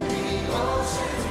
The ocean